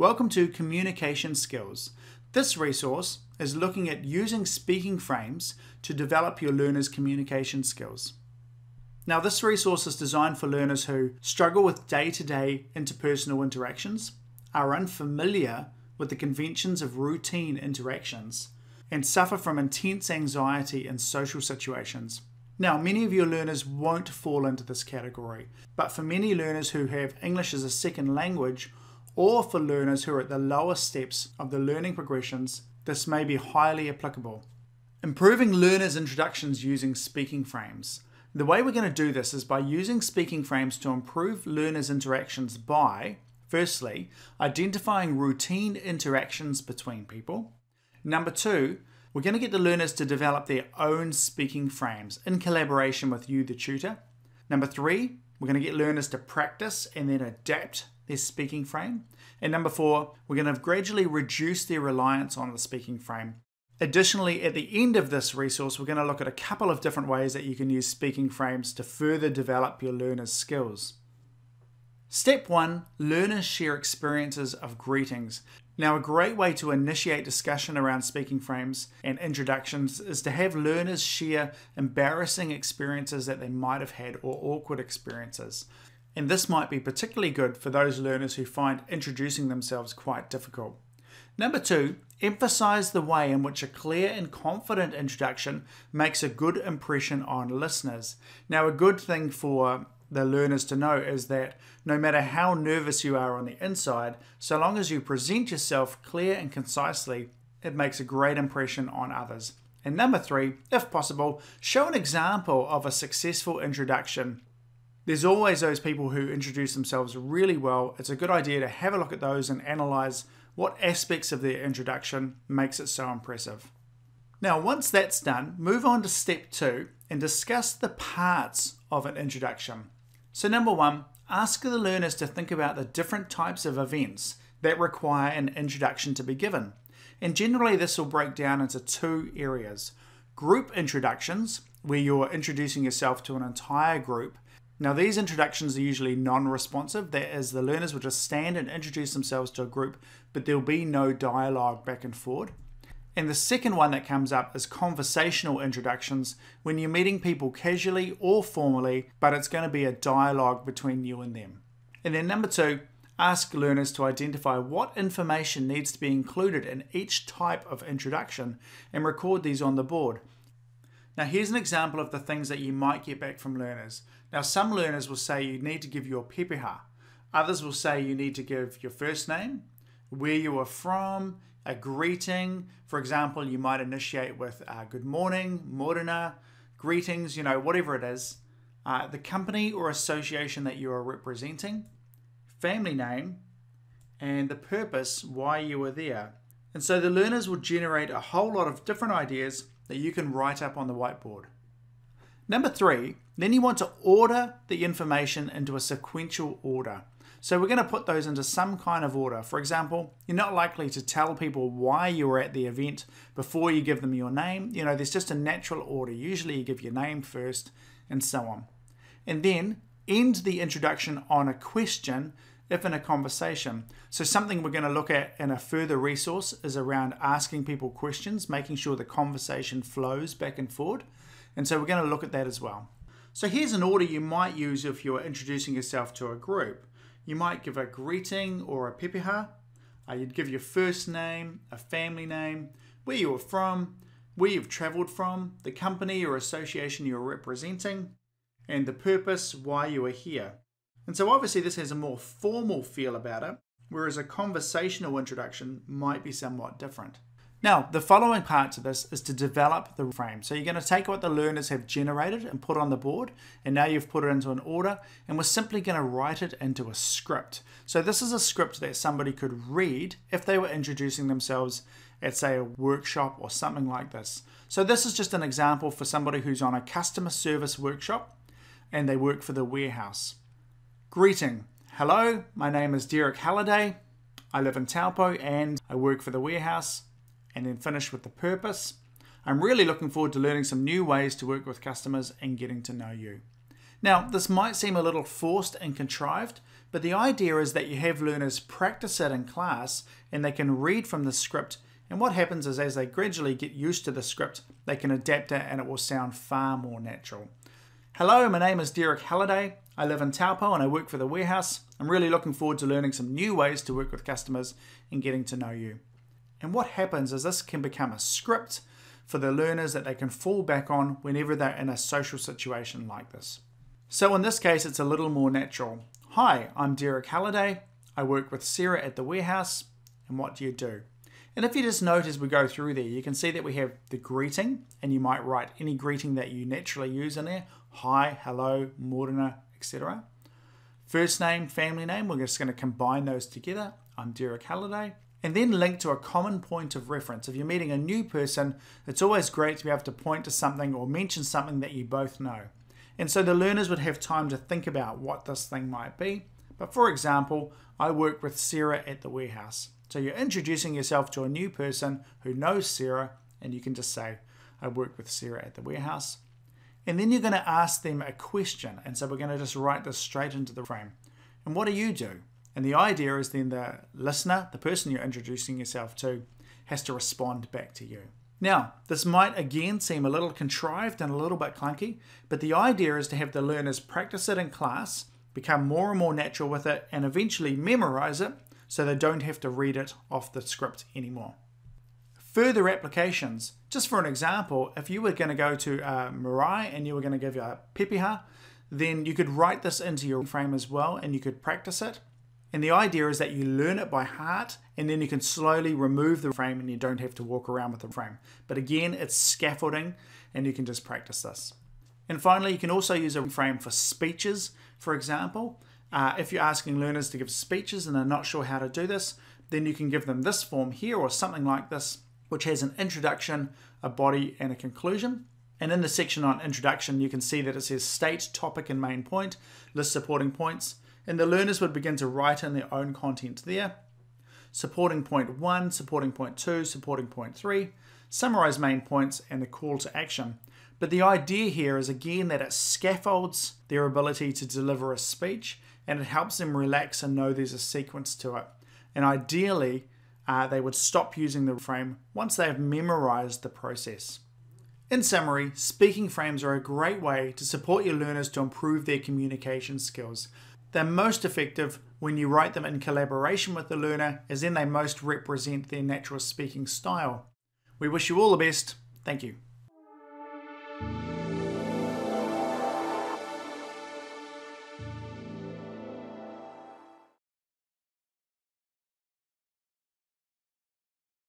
Welcome to Communication Skills. This resource is looking at using speaking frames to develop your learners' communication skills. Now, this resource is designed for learners who struggle with day to day interpersonal interactions, are unfamiliar with the conventions of routine interactions, and suffer from intense anxiety in social situations. Now, many of your learners won't fall into this category, but for many learners who have English as a second language, or for learners who are at the lower steps of the learning progressions, this may be highly applicable. Improving learners' introductions using speaking frames. The way we're going to do this is by using speaking frames to improve learners' interactions by, firstly, identifying routine interactions between people. Number two, we're going to get the learners to develop their own speaking frames in collaboration with you, the tutor. Number three, we're going to get learners to practice and then adapt their speaking frame. And number four, we're going to gradually reduce their reliance on the speaking frame. Additionally, at the end of this resource, we're going to look at a couple of different ways that you can use speaking frames to further develop your learners' skills. Step one learners share experiences of greetings. Now, a great way to initiate discussion around speaking frames and introductions is to have learners share embarrassing experiences that they might have had or awkward experiences. And this might be particularly good for those learners who find introducing themselves quite difficult. Number two, emphasize the way in which a clear and confident introduction makes a good impression on listeners. Now, a good thing for the learners to know is that no matter how nervous you are on the inside, so long as you present yourself clear and concisely, it makes a great impression on others. And number three, if possible, show an example of a successful introduction. There's always those people who introduce themselves really well. It's a good idea to have a look at those and analyze what aspects of their introduction makes it so impressive. Now, once that's done, move on to step two and discuss the parts of an introduction. So, number one, ask the learners to think about the different types of events that require an introduction to be given. And generally, this will break down into two areas group introductions, where you're introducing yourself to an entire group. Now, these introductions are usually non responsive, that is, the learners will just stand and introduce themselves to a group, but there'll be no dialogue back and forward. And the second one that comes up is conversational introductions when you're meeting people casually or formally, but it's going to be a dialogue between you and them. And then number two, ask learners to identify what information needs to be included in each type of introduction and record these on the board. Now, here's an example of the things that you might get back from learners. Now, some learners will say you need to give your pepeha. Others will say you need to give your first name, where you are from, a greeting. For example, you might initiate with uh, good morning, morena, greetings, you know, whatever it is. Uh, the company or association that you are representing, family name, and the purpose why you are there. And so the learners will generate a whole lot of different ideas that you can write up on the whiteboard. Number three, then you want to order the information into a sequential order. So we're going to put those into some kind of order. For example, you're not likely to tell people why you were at the event before you give them your name. You know, there's just a natural order. Usually you give your name first and so on. And then end the introduction on a question if in a conversation. So something we're going to look at in a further resource is around asking people questions, making sure the conversation flows back and forward. And so we're going to look at that as well. So here's an order you might use if you're introducing yourself to a group. You might give a greeting or a pepeha. Uh, you'd give your first name, a family name, where you were from, where you've travelled from, the company or association you're representing, and the purpose why you are here. And so obviously this has a more formal feel about it, whereas a conversational introduction might be somewhat different. Now, the following part to this is to develop the frame. So you're going to take what the learners have generated and put on the board, and now you've put it into an order, and we're simply going to write it into a script. So this is a script that somebody could read if they were introducing themselves at, say, a workshop or something like this. So this is just an example for somebody who's on a customer service workshop, and they work for the warehouse. Greeting. Hello, my name is Derek Halliday. I live in Taupo and I work for the warehouse and then finish with the purpose. I'm really looking forward to learning some new ways to work with customers and getting to know you. Now, this might seem a little forced and contrived, But the idea is that you have learners practice it in class and they can read from the script. And what happens is, as they gradually get used to the script, they can adapt it and it will sound far more natural. Hello, my name is Derek Halliday. I live in Taupo and I work for the warehouse. I'm really looking forward to learning some new ways to work with customers and getting to know you. And what happens is this can become a script for the learners that they can fall back on whenever they're in a social situation like this. So in this case, it's a little more natural. Hi, I'm Derek Halliday. I work with Sarah at the warehouse. And what do you do? And if you just note as we go through there, you can see that we have the greeting, and you might write any greeting that you naturally use in there. Hi, hello, morena, etc. First name, family name, we're just going to combine those together. I'm Derek Halliday and then link to a common point of reference. If you're meeting a new person, it's always great to be able to point to something or mention something that you both know. And so the learners would have time to think about what this thing might be. But for example, I work with Sarah at the warehouse. So you're introducing yourself to a new person who knows Sarah, and you can just say, I work with Sarah at the warehouse. And then you're going to ask them a question. And so we're going to just write this straight into the frame. And what do you do? And the idea is then the listener, the person you're introducing yourself to, has to respond back to you. Now, this might again seem a little contrived and a little bit clunky, but the idea is to have the learners practice it in class, become more and more natural with it, and eventually memorize it so they don't have to read it off the script anymore. Further applications, just for an example, if you were going to go to uh, Marae and you were going to give a pepeha, then you could write this into your frame as well and you could practice it and the idea is that you learn it by heart and then you can slowly remove the frame and you don't have to walk around with the frame. But again, it's scaffolding and you can just practice this. And finally, you can also use a frame for speeches, for example. Uh, if you're asking learners to give speeches and they're not sure how to do this, then you can give them this form here or something like this, which has an introduction, a body, and a conclusion. And in the section on introduction, you can see that it says state, topic, and main point, list supporting points and the learners would begin to write in their own content there. Supporting point one, supporting point two, supporting point three, summarize main points, and the call to action. But the idea here is again that it scaffolds their ability to deliver a speech and it helps them relax and know there's a sequence to it. And ideally, uh, they would stop using the frame once they have memorized the process. In summary, speaking frames are a great way to support your learners to improve their communication skills. They're most effective when you write them in collaboration with the learner, as then they most represent their natural speaking style. We wish you all the best. Thank you thank you